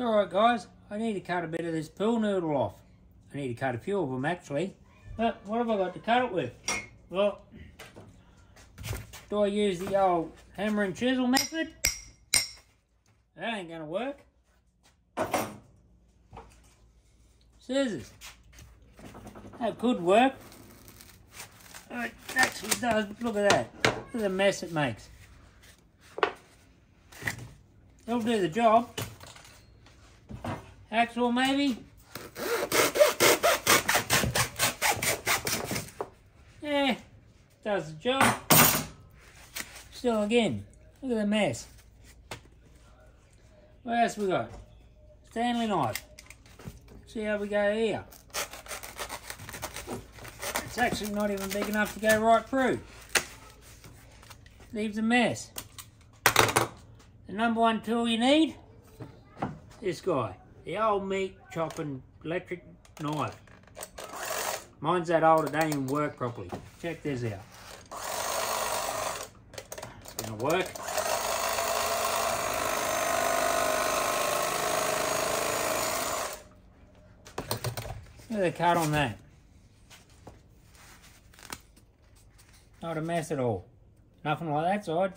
alright guys, I need to cut a bit of this pool noodle off. I need to cut a few of them actually. But what have I got to cut it with? Well, do I use the old hammer and chisel method? That ain't gonna work. Scissors. That could work. Oh, it actually does. Look at that. Look at the mess it makes. It'll do the job. Maybe? Yeah, does the job. Still again, look at the mess. What else we got? Stanley knife. See how we go here. It's actually not even big enough to go right through. Leaves a mess. The number one tool you need, this guy. The old meat chopping electric knife. Mine's that old it don't even work properly. Check this out. It's gonna work. Look at the cut on that. Not a mess at all. Nothing like that side.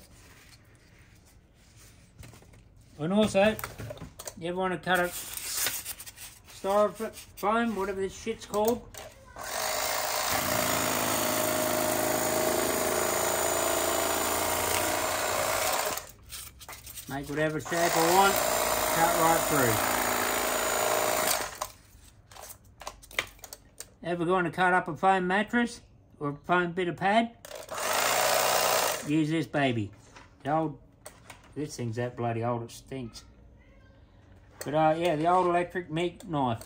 And also, you ever want to cut a styrofoam, whatever this shit's called? Make whatever shape I want, cut right through. Ever going to cut up a foam mattress or a foam bit of pad? Use this baby. The old, this thing's that bloody old, it stinks. But uh, yeah, the old electric meat knife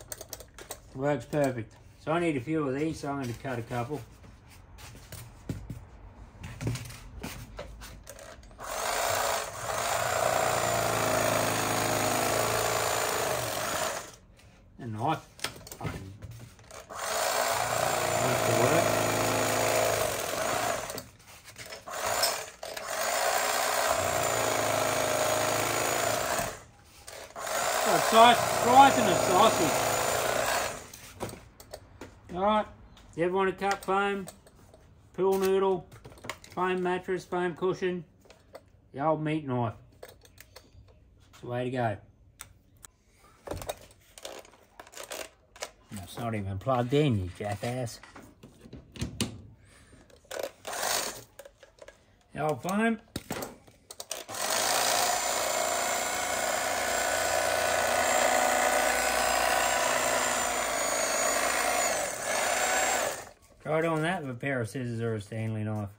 works perfect. So I need a few of these, so I'm going to cut a couple. A knife. Fucking to work. A slice, and a sausage. Alright, you ever want to cut foam, pool noodle, foam mattress, foam cushion, the old meat knife. It's the way to go. It's not even plugged in, you jackass. The old foam. Try doing that with a pair of scissors or a Stanley knife.